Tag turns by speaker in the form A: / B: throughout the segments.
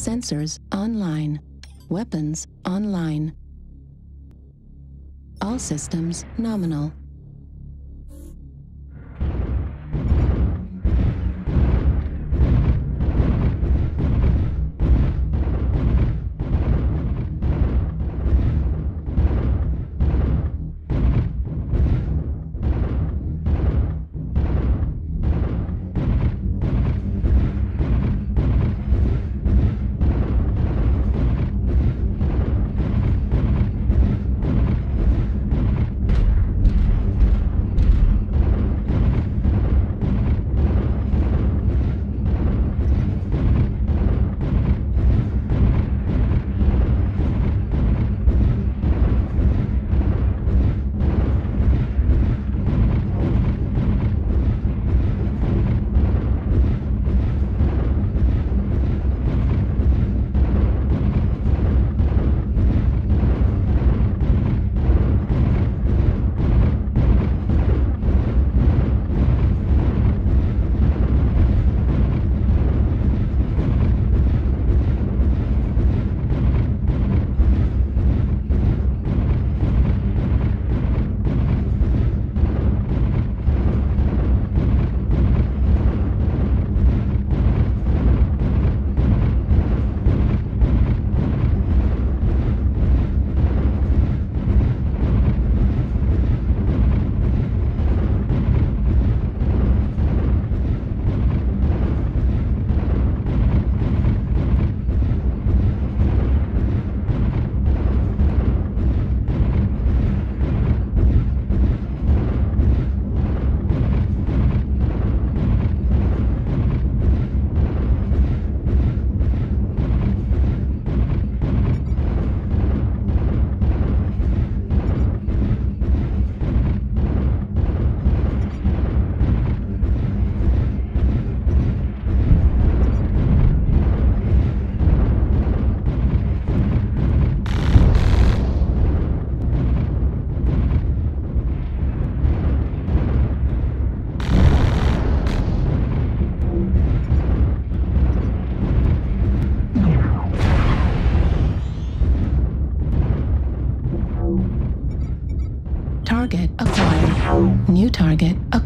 A: Sensors online. Weapons online. All systems nominal.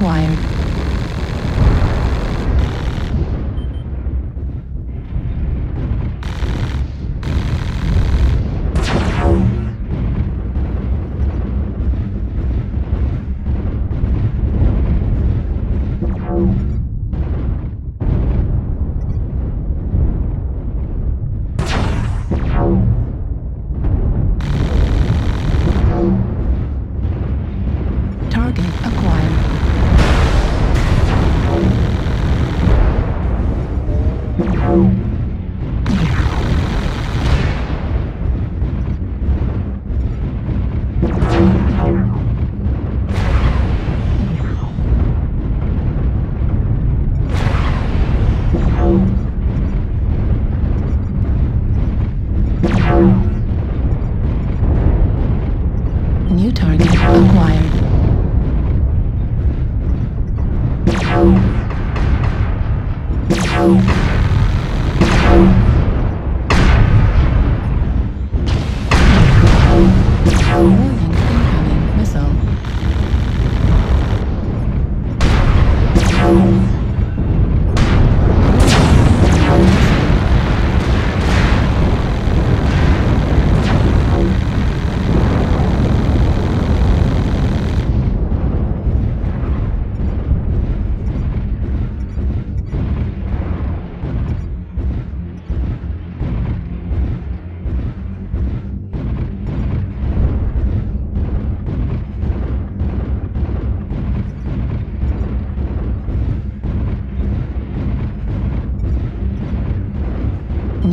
A: Target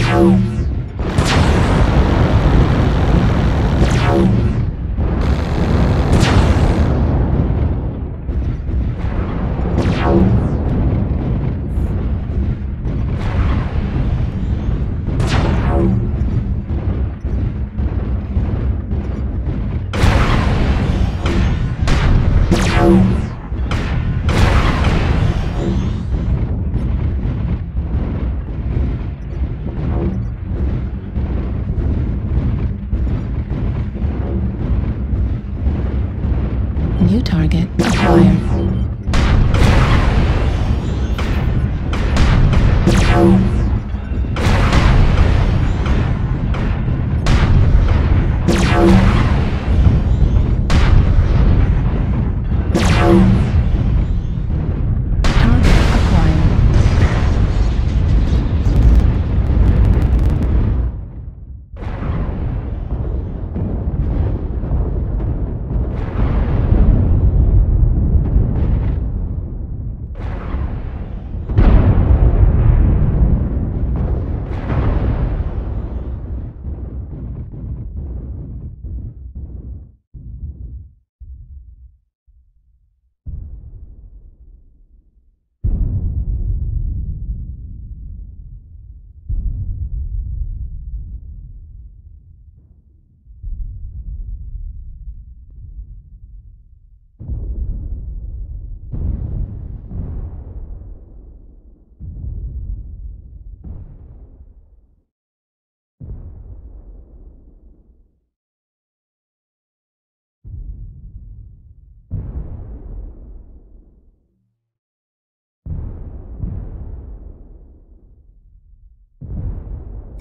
A: Tchau. target acquired.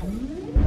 A: Mm-hmm.